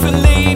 For and leave.